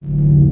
you